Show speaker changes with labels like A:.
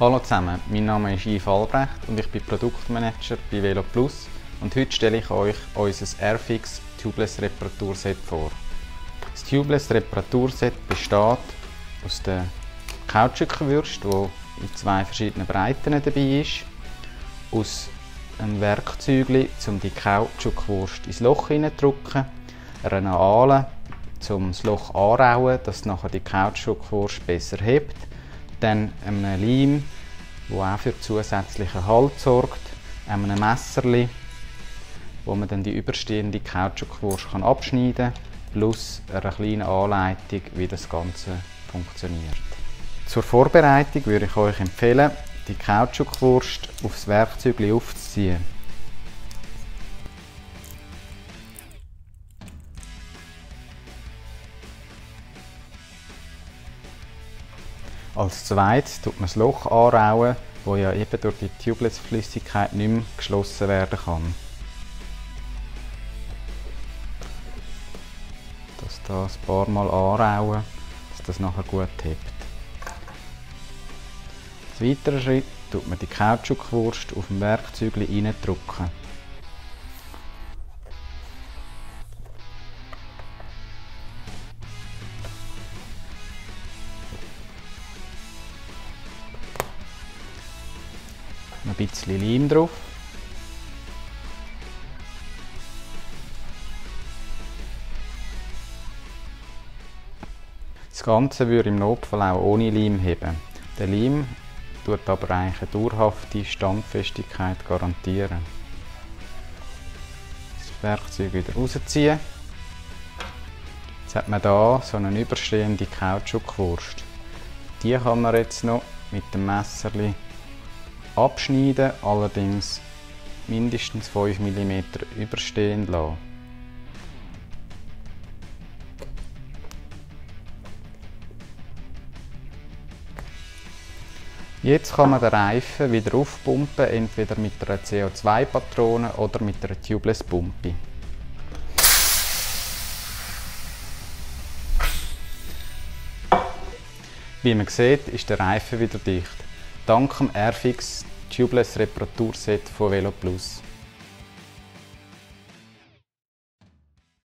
A: Hallo zusammen, mein Name ist Yves Albrecht und ich bin Produktmanager bei Velo Plus und heute stelle ich euch unser Airfix Tubeless Reparaturset vor. Das Tubeless Reparaturset besteht aus der Kautschukgewürste, die in zwei verschiedenen Breiten dabei ist, aus einem Werkzeug, um die Kautschukwurst ins Loch hineinzudrücken, einer Aale, um das Loch anrauen, dass nachher die Kautschukwurst besser hebt, dann einem Leim, der auch für zusätzlichen Halt sorgt, einem Messerli, wo man dann die überstehende Kautschukwurst abschneiden kann, plus einer kleinen Anleitung, wie das Ganze funktioniert. Zur Vorbereitung würde ich euch empfehlen, die Kautschukwurst aufs Werkzeug aufzuziehen. Als zweites tut man das Loch anrauen, wo ja eben durch die Tubeless-Flüssigkeit nicht mehr geschlossen werden kann. Das da ein paar Mal anrauen, dass das nachher gut hebt. Als weiterer Schritt tut man die Kautschukwurst auf dem Werkzeug reindrücken. Ein bisschen Leim drauf. Das Ganze würde im Notfall auch ohne Leim heben. Der Leim tut aber eigentlich eine dauerhafte Standfestigkeit garantieren. Das Werkzeug wieder rausziehen. Jetzt hat man hier so eine überstehende Kautschukwurst. Die kann man jetzt noch mit dem Messer abschneiden, allerdings mindestens 5 mm überstehen lassen. Jetzt kann man den Reifen wieder aufpumpen, entweder mit einer CO2-Patrone oder mit einer Tubeless-Pumpe. Wie man sieht, ist der Reifen wieder dicht dank dem Airfix Tubeless Reparaturset von Velo Plus.